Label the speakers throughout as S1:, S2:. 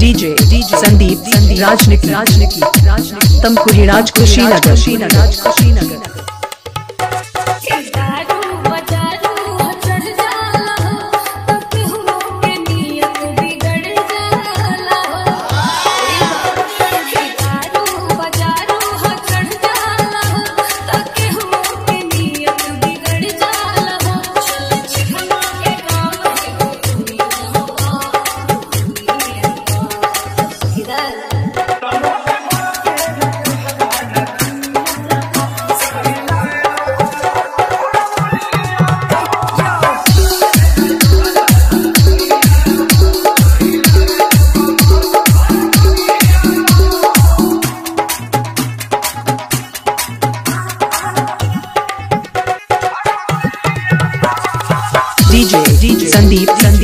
S1: DJ DJ Sandeep Sandeep राजनिकी राजनिकी राजनिकी तमकुही राज कुशीनगर
S2: दारू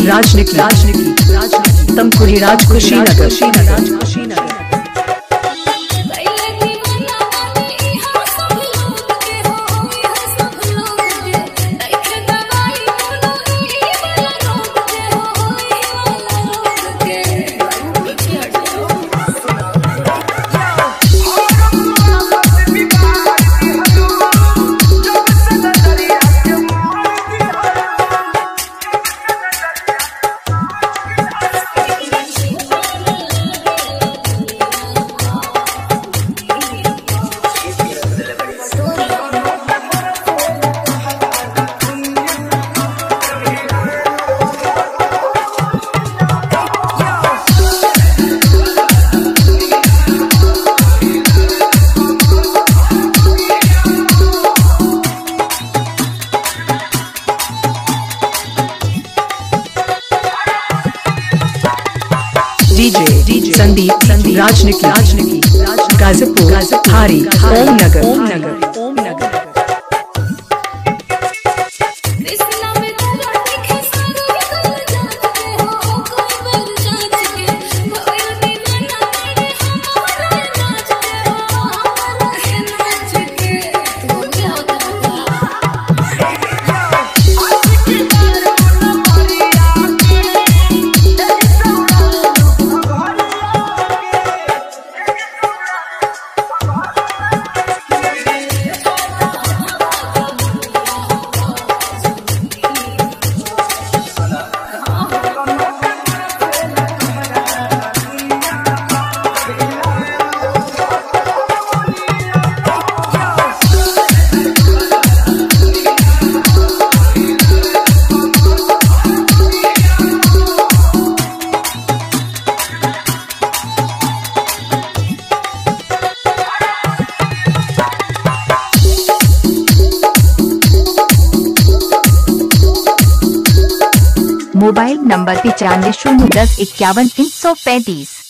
S1: संदीप राजनीति राजनीति तम राज खुशी कुशीनगर कुशीनगर
S2: कुशीनगर
S1: डीजे डीजे संदीप संदीप राजनिकी राजनिकी राजनीति गाजीपुर गाजीपुर हारी ओम नगर ओम नगर ओम नगर
S3: मोबाइल नंबर पिचानवे शून्य दस इक्यावन तीन सौ पैंतीस।